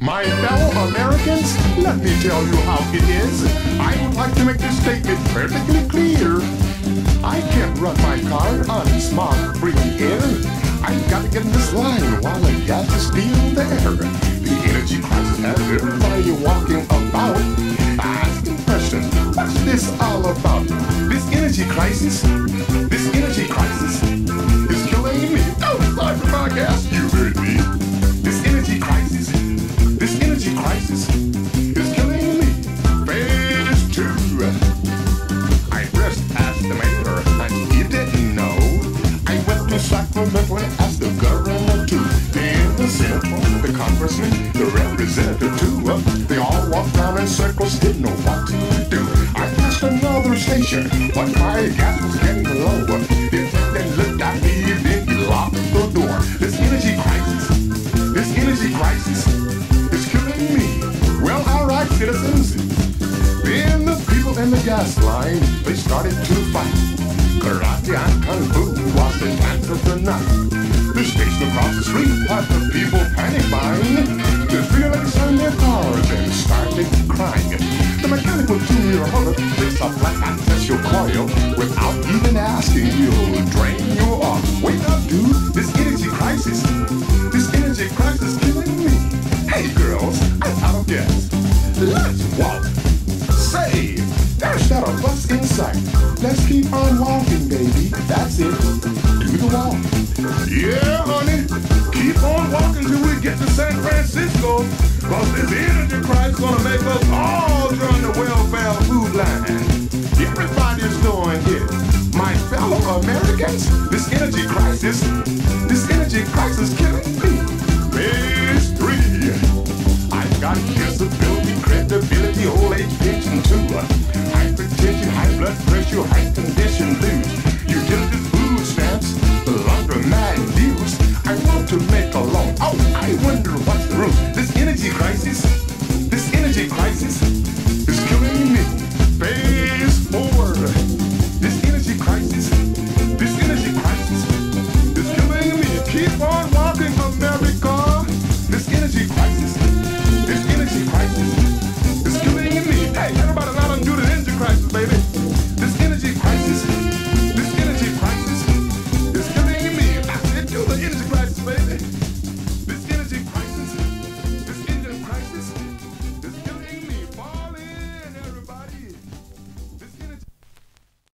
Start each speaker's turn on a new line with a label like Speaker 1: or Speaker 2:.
Speaker 1: My fellow Americans, let me tell you how it is. I would like to make this statement perfectly clear. I can't run my car on smog-free air. I've got to get in this line while I gas is still there. The energy crisis has everybody walking about. Asking question, what's this all about? This energy crisis, this energy crisis the representative too. They all walked down in circles, didn't know what to do. I passed another station, but my gas was getting low. They looked at me, then he locked the door. This energy crisis, this energy crisis in the gas line, they started to fight. Karate and Kung Fu was the dance of the night. The station across the street had the people panic buying. The three ladies their cars and started crying. The mechanic your hurt, fix a and test your coil. Without even asking, you there's not a bus in sight. Let's keep on walking, baby. That's it. Do the walk. Yeah, honey. Keep on walking till we get to San Francisco. Cause this energy crisis gonna make us all join the welfare food line. Everybody's doing it. My fellow Americans, this energy crisis, crisis?